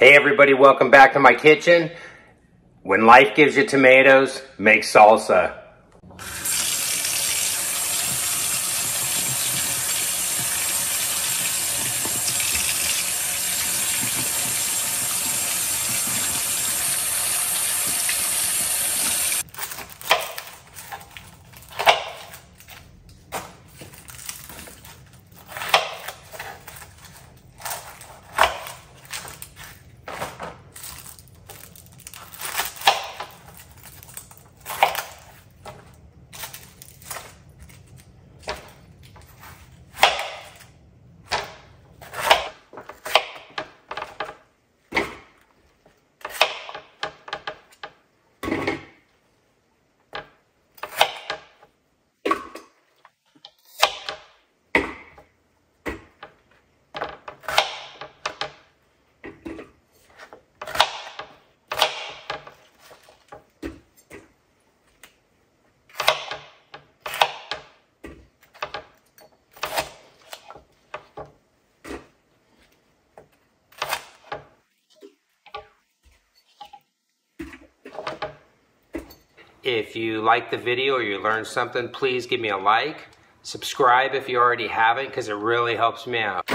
Hey everybody, welcome back to my kitchen. When life gives you tomatoes, make salsa. If you like the video or you learned something, please give me a like. Subscribe if you already haven't because it really helps me out.